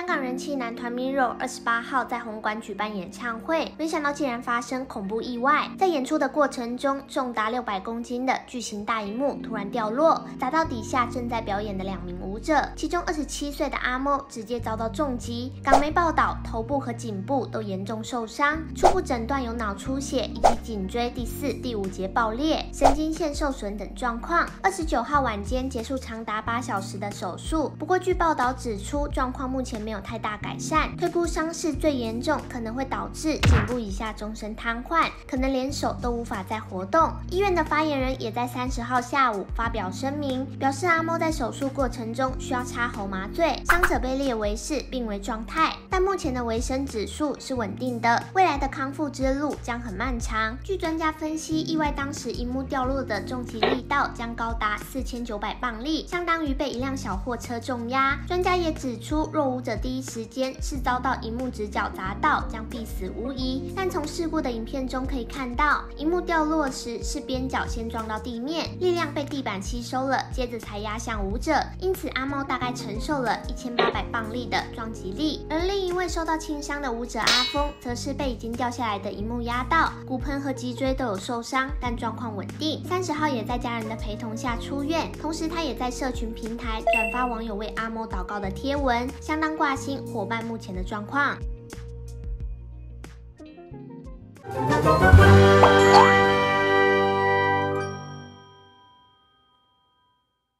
香港人气男团 Mirror 二十八号在红馆举办演唱会，没想到竟然发生恐怖意外。在演出的过程中，重达六百公斤的巨型大荧幕突然掉落，砸到底下正在表演的两名舞者，其中二十七岁的阿莫直接遭到重击。港媒报道，头部和颈部都严重受伤，初步诊断有脑出血以及颈椎第四、第五节爆裂、神经线受损等状况。二十九号晚间结束长达八小时的手术，不过据报道指出，状况目前。没没有太大改善，推估伤势最严重可能会导致颈部以下终身瘫痪，可能连手都无法再活动。医院的发言人也在三十号下午发表声明，表示阿猫在手术过程中需要插喉麻醉，伤者被列为是病危状态，但目前的维生指数是稳定的，未来的康复之路将很漫长。据专家分析，意外当时荧幕掉落的重击力道将高达四千九百磅力，相当于被一辆小货车重压。专家也指出，若无者第一时间是遭到荧幕直角砸到，将必死无疑。但从事故的影片中可以看到，荧幕掉落时是边角先撞到地面，力量被地板吸收了，接着才压向舞者。因此阿猫大概承受了一千八百磅力的撞击力。而另一位受到轻伤的舞者阿峰，则是被已经掉下来的荧幕压到，骨盆和脊椎都有受伤，但状况稳定。三十号也在家人的陪同下出院，同时他也在社群平台转发网友为阿猫祷告的贴文，相当。挂心伙伴目前的状况。